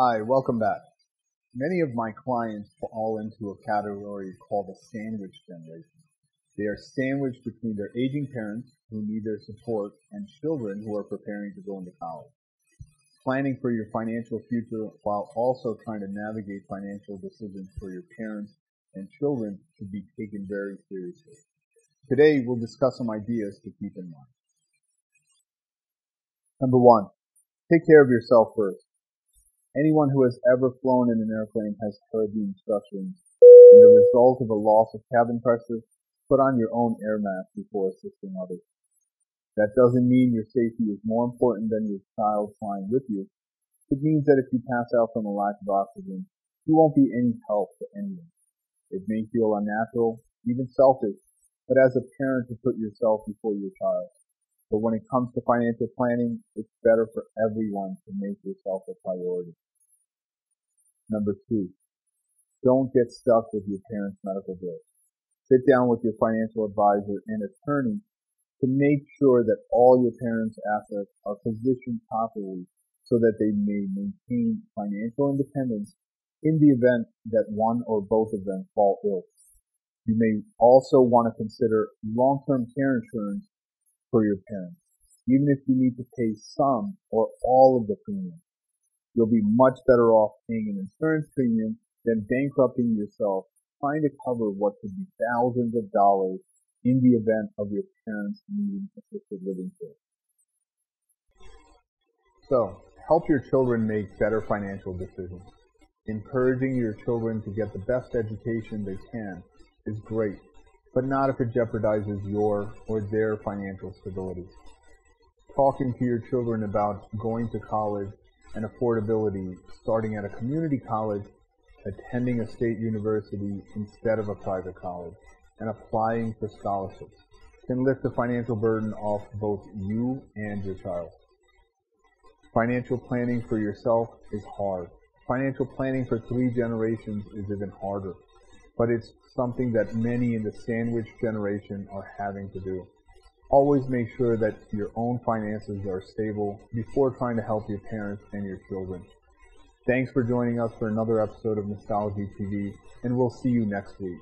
Hi, welcome back. Many of my clients fall into a category called the sandwich generation. They are sandwiched between their aging parents who need their support and children who are preparing to go into college. Planning for your financial future while also trying to navigate financial decisions for your parents and children should be taken very seriously. Today, we'll discuss some ideas to keep in mind. Number one, take care of yourself first. Anyone who has ever flown in an airplane has heard the instructions. In the result of a loss of cabin pressure, put on your own air mask before assisting others. That doesn't mean your safety is more important than your child flying with you. It means that if you pass out from a lack of oxygen, you won't be any help to anyone. It may feel unnatural, even selfish, but as a parent to put yourself before your child. But when it comes to financial planning, it's better for everyone to make yourself a priority. Number two, don't get stuck with your parents' medical bills. Sit down with your financial advisor and attorney to make sure that all your parents' assets are positioned properly so that they may maintain financial independence in the event that one or both of them fall ill. You may also want to consider long-term care insurance for your parents, even if you need to pay some or all of the premium. You'll be much better off paying an insurance premium than bankrupting yourself trying to cover what could be thousands of dollars in the event of your parents needing assisted living care. So, help your children make better financial decisions. Encouraging your children to get the best education they can is great, but not if it jeopardizes your or their financial stability. Talking to your children about going to college and affordability, starting at a community college, attending a state university instead of a private college, and applying for scholarships can lift the financial burden off both you and your child. Financial planning for yourself is hard. Financial planning for three generations is even harder, but it's something that many in the sandwich generation are having to do. Always make sure that your own finances are stable before trying to help your parents and your children. Thanks for joining us for another episode of Nostalgia TV, and we'll see you next week.